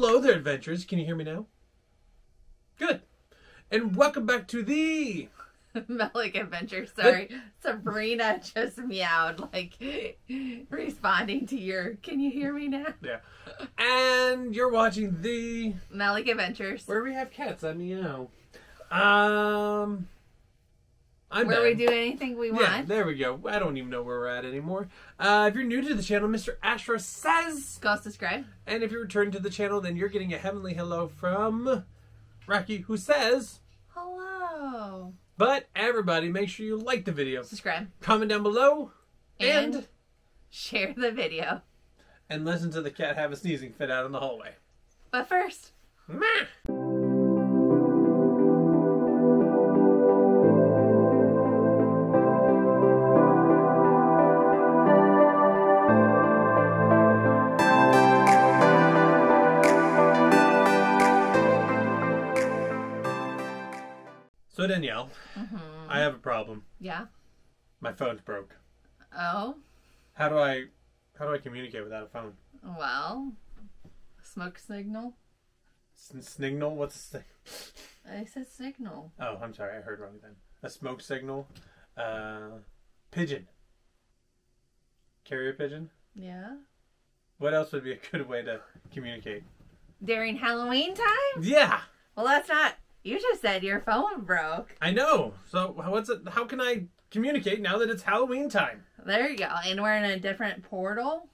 Hello there, adventurers. Can you hear me now? Good. And welcome back to the. Melick Adventure. Sorry. Sabrina just meowed, like responding to your, can you hear me now? Yeah. And you're watching the. Melick Adventures. Where we have cats that meow. Um. I'm Where Ben. we do anything we want. Yeah, there we go. I don't even know where we're at anymore. Uh, if you're new to the channel, Mr. Astro says. Go subscribe. And if you return to the channel, then you're getting a heavenly hello from Rocky, who says. Hello. But everybody, make sure you like the video, Subscribe. comment down below, And, and share the video. and listen to the cat have a sneezing fit out in the hallway. But first, Meh. So Danielle, I have a problem. yeah. My phone's broke. Oh, How do I how do I communicate without a phone? well, smoke signal. S- Signal? What's a sig- I said signal. Oh, I'm sorry, I heard wrong then. A smoke signal. Uh, pigeon. Carrier pigeon. Yeah. What else would be a good way to communicate? During Halloween time? Yeah, Well, that's not. You just said your phone broke. I know. So what's it? How can I communicate now that it's Halloween time? There you go. And we're in a different portal?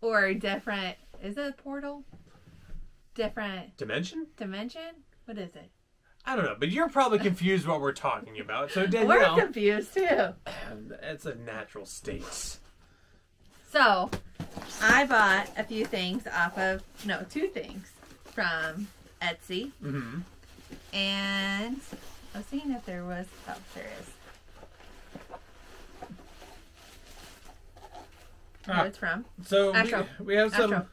Or a different. Is it a portal? Different Dimension? dimension? What is it? I don't know, but you're probably confused what we're talking about. So We're confused too. it's a natural state. So, I bought a few things off of. No, two things from Etsy. Mm-hmm. And I was seeing if there was. Oh, there is. Ah. it's from. So we, Astro. we have some Astro.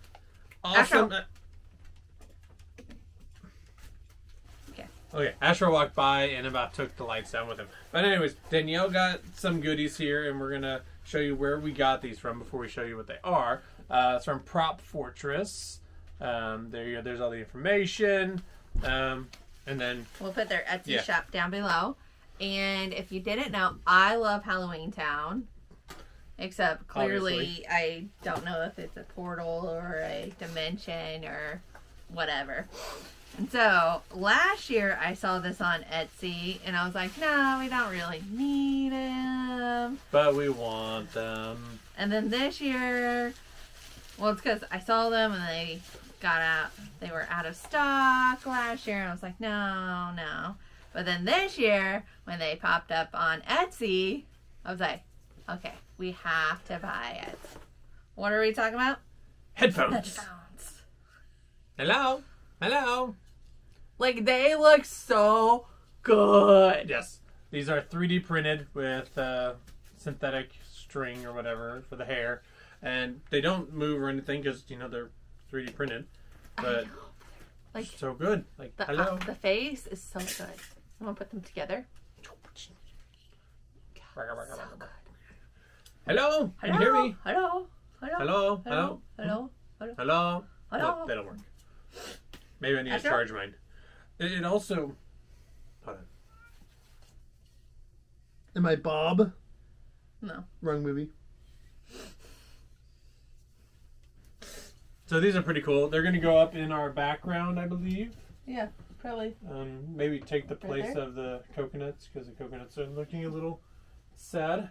awesome. Astro. Okay. Okay, Astro walked by and about took the lights down with him. But anyways, Danielle got some goodies here, and we're gonna show you where we got these from before we show you what they are. Uh, it's from Prop Fortress. Um, there you go. There's all the information. Um, and then We'll put their Etsy Yeah. shop down below. And if you didn't know, I love Halloweentown. Except clearly, Obviously. I don't know if it's a portal or a dimension or whatever. And so last year I saw this on Etsy and I was like, no, we don't really need them. but we want them. And then this year, well, it's because I saw them and they got out, they were out of stock last year. And I was like, no, no. But then this year, when they popped up on Etsy, I was like, okay, we have to buy it. What are we talking about? Headphones. Headphones. Hello. Hello. Like, they look so good. Yes. These are 3D printed with uh, synthetic string or whatever for the hair, and they don't move or anything because you know they're 3D printed, but like so good. Like the, uh, hello, uh, the face is so good. I'm gonna put them together. God, so hello? hello, can you hear me? Hello, hello, hello, hello, hello, hello. hello. Hmm? hello. Look, work. Maybe I need After? to charge mine. It, it also. Hold on. Am I Bob? No. Wrong movie. So these are pretty cool. They're going to go up in our background, I believe. Yeah, probably. Um, maybe take the place there? of the coconuts because the coconuts are looking a little sad.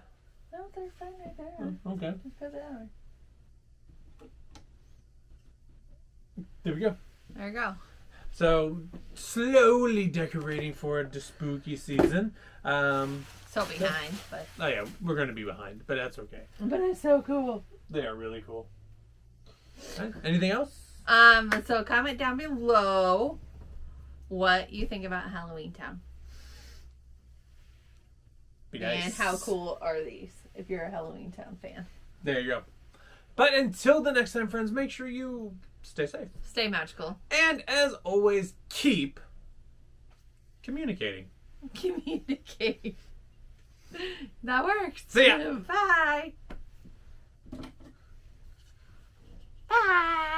No, they're fine right there. Oh, okay, Just put it on. there we go. There you go. So slowly decorating for the spooky season. Um, So behind, but oh yeah, we're going to be behind, but that's okay. but it's so cool. They are really cool. Anything else? Um, so comment down below what you think about Halloweentown Be nice. and how cool are these if you're a Halloweentown fan. There you go. But until the next time, friends, make sure you stay safe. Stay magical. And as always, keep communicating. Communicate. That works. See ya. Bye. Bye.